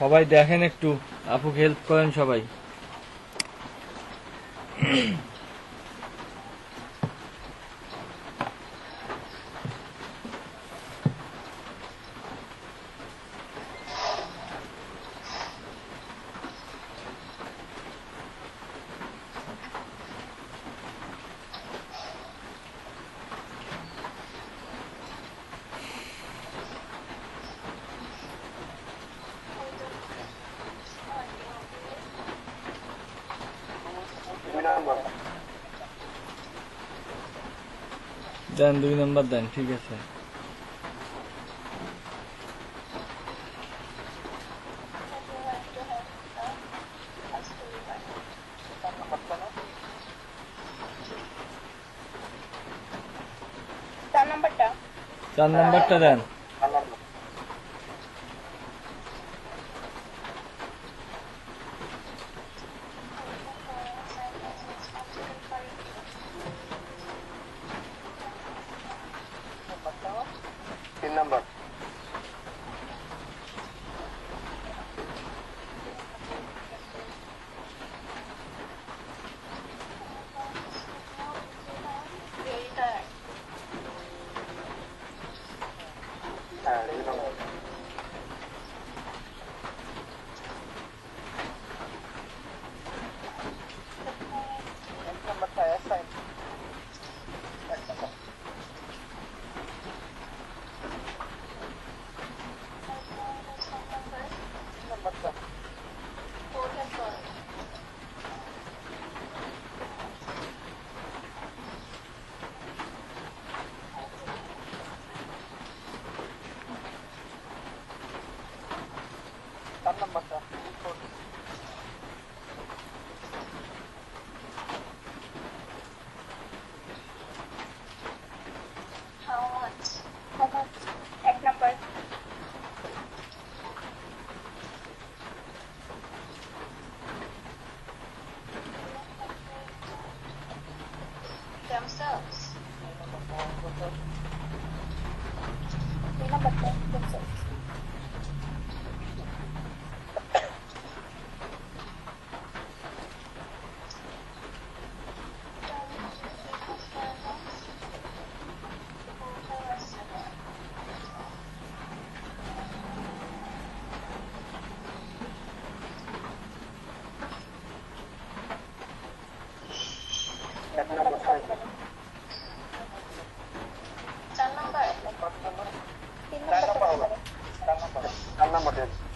সবাই দেখেন একটু। আপুকে হেল্প করেন সবাই। দেন দুই নাম্বার দেন ঠিক আছে। চার নাম্বারটা? নম্বরটা দেন।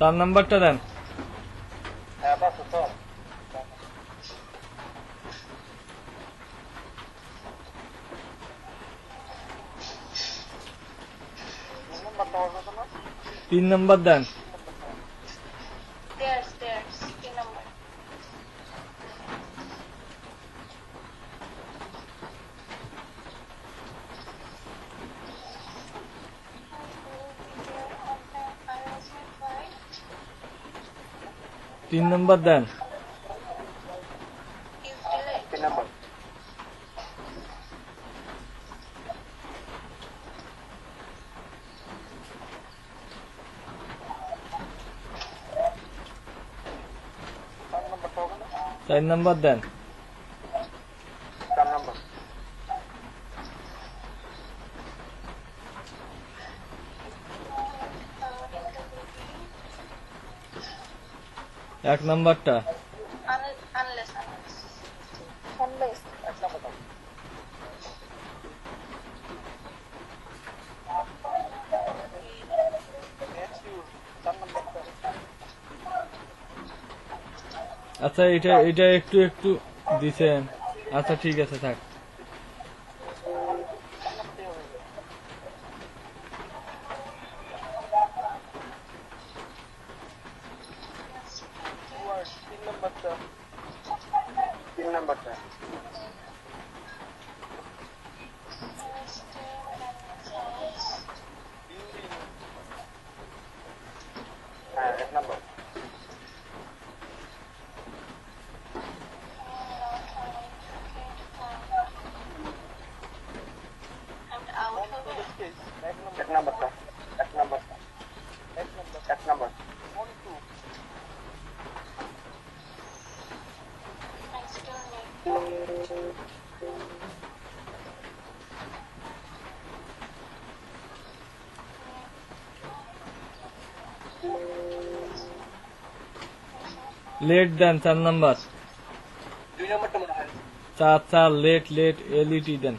চার নাম্বারটা দেন। হ্যাঁ তিন নম্বর দেন। তিন নম্বর দেন তিন নম্বর চার নম্বরটা হবে না চার নম্বর দেন চার নম্বরটা। আচ্ছা এটা এটা একটু একটু দিছেন। আচ্ছা ঠিক আছে থাক। लेट देन चार नंबर चार चार लेट लेट एलईटी देन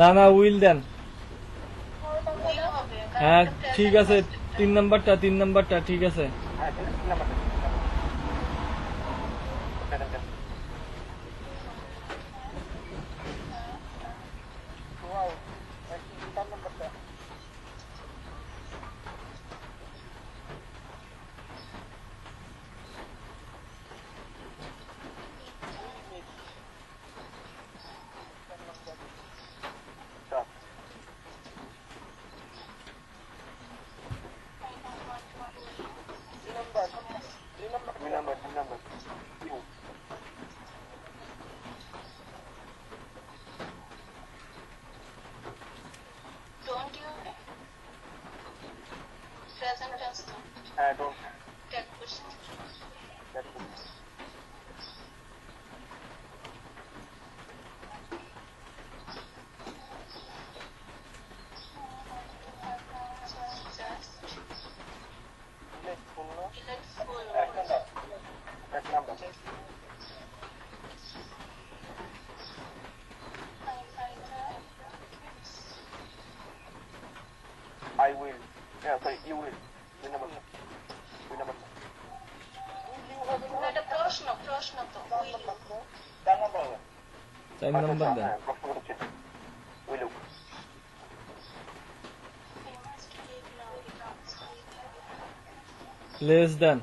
না না উইল দেন। হ্যাঁ ঠিক আছে তিন নাম্বারটা তিন নাম্বারটা ঠিক আছে। I will. Yeah, sorry, you will. Win number two. Win number two. Time number Vinamanda. ഇവിടെ പ്രശ്നോ പ്രശ്നത്തോ തമിഴ്നമ്പണ്ട വിലു less than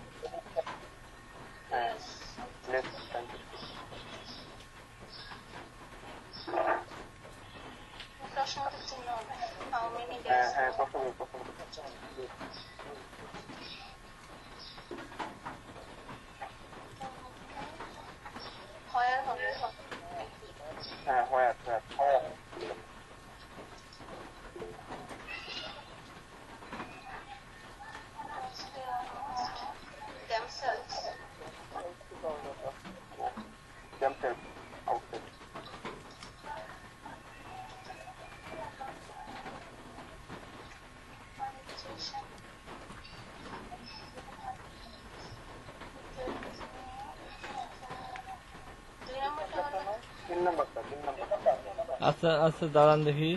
আচ্ছা আচ্ছা দাঁড়ান দেখি।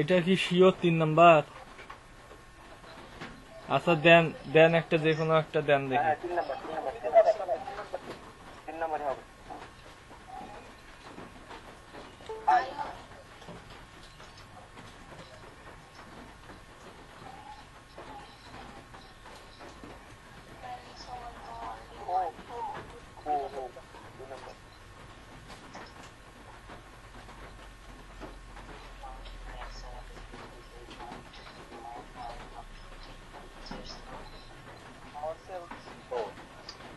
এটা কি শিওর তিন নাম্বার? আচ্ছা দেন দেন একটা, যে কোনো একটা দেন দেখি।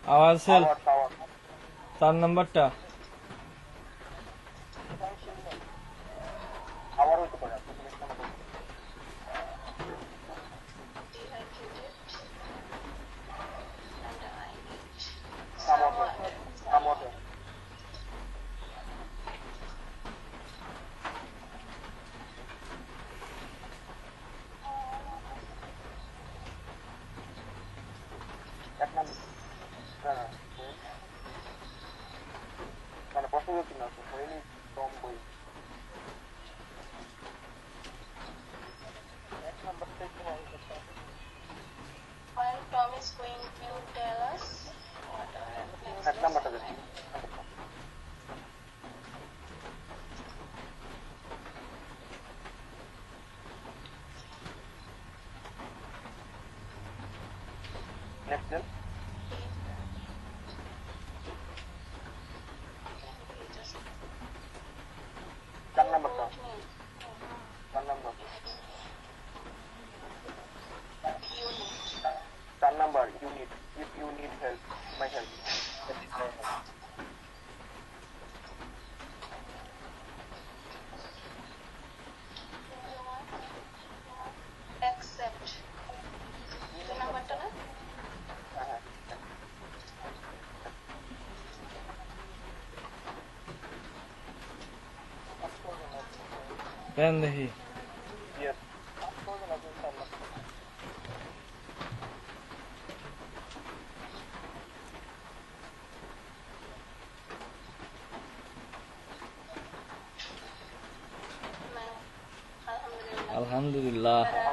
আওয়াজ সেল তার নম্বরটা ينتهي yes. الحمد لله.